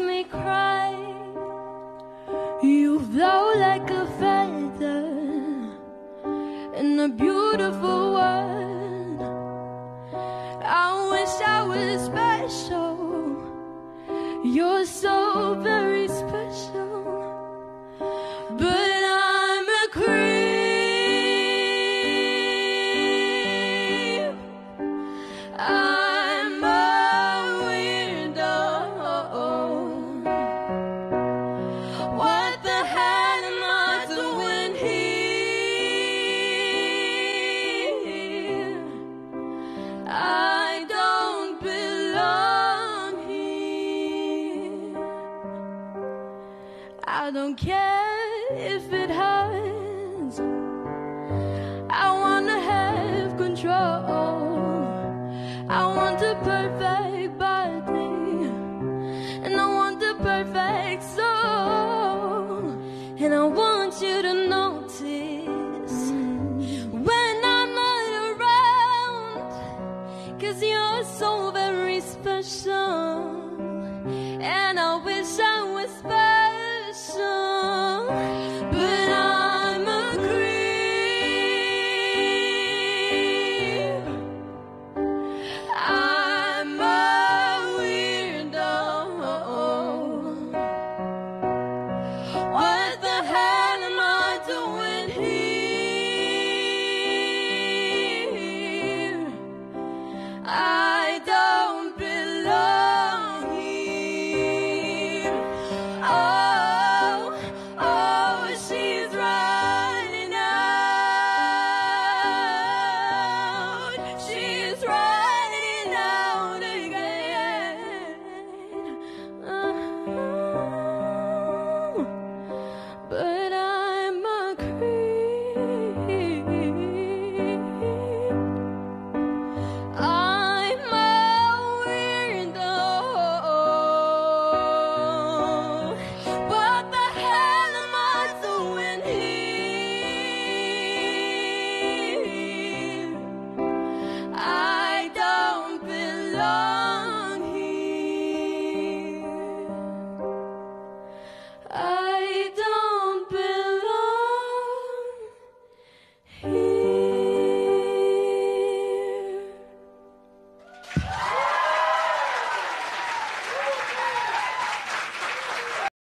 makes me cry. You flow like a feather in a beautiful world. I wish I was special. You're so very special. I don't care if it hurts. I wanna have control. I want a perfect body, and I want the perfect soul, and I want you to notice when I'm not around, cause you're so very special,